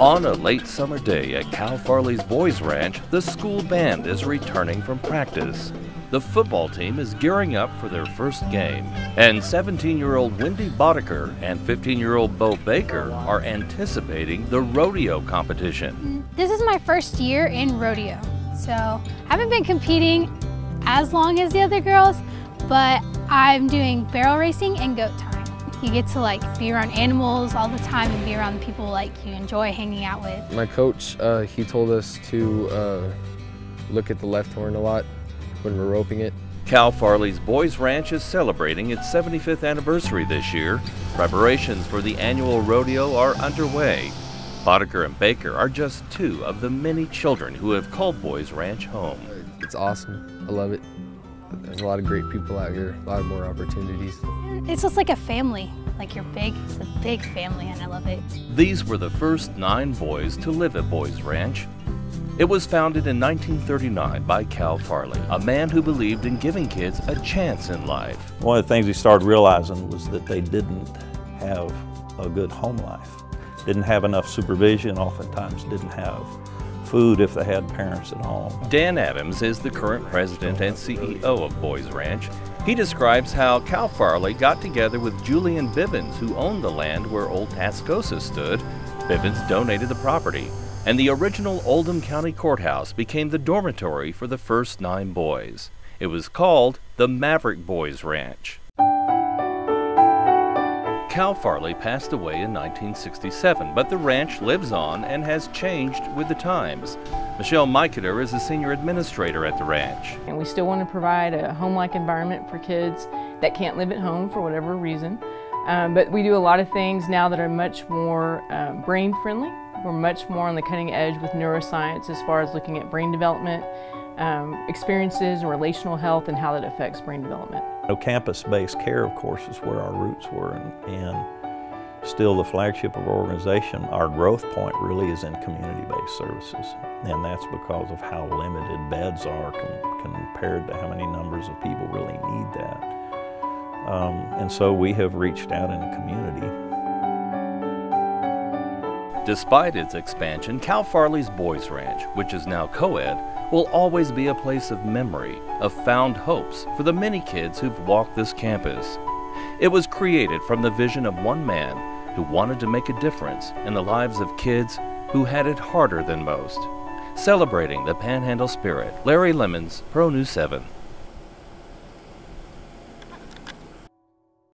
On a late summer day at Cal Farley's Boys Ranch, the school band is returning from practice. The football team is gearing up for their first game, and 17 year old Wendy Bodeker and 15 year old Beau Baker are anticipating the rodeo competition. This is my first year in rodeo, so I haven't been competing as long as the other girls, but I'm doing barrel racing and goat tying. You get to like be around animals all the time and be around people like you enjoy hanging out with. My coach, uh, he told us to uh, look at the left horn a lot when we're roping it. Cal Farley's Boys Ranch is celebrating its 75th anniversary this year. Preparations for the annual rodeo are underway. Bodeker and Baker are just two of the many children who have called Boys Ranch home. It's awesome. I love it. There's a lot of great people out here, a lot more opportunities. It's just like a family. Like you're big, it's a big family and I love it. These were the first nine boys to live at Boys Ranch. It was founded in 1939 by Cal Farley, a man who believed in giving kids a chance in life. One of the things he started realizing was that they didn't have a good home life, didn't have enough supervision, oftentimes didn't have food if they had parents at home. Dan Adams is the current president and CEO of Boys Ranch. He describes how Cal Farley got together with Julian Bivins, who owned the land where Old Tascosa stood. Bivins donated the property, and the original Oldham County Courthouse became the dormitory for the first nine boys. It was called the Maverick Boys Ranch. Cal Farley passed away in 1967, but the ranch lives on and has changed with the times. Michelle Miakoetter is a senior administrator at the ranch. And we still want to provide a home-like environment for kids that can't live at home for whatever reason. Um, but we do a lot of things now that are much more uh, brain friendly. We're much more on the cutting edge with neuroscience as far as looking at brain development, um, experiences, and relational health, and how that affects brain development. No campus-based care, of course, is where our roots were, and, and still the flagship of our organization, our growth point really is in community-based services. And that's because of how limited beds are com compared to how many numbers of people really need that. Um, and so we have reached out in the community Despite its expansion, Cal Farley's Boys Ranch, which is now co-ed, will always be a place of memory, of found hopes for the many kids who've walked this campus. It was created from the vision of one man who wanted to make a difference in the lives of kids who had it harder than most. Celebrating the Panhandle spirit, Larry Lemmons, Pro News 7.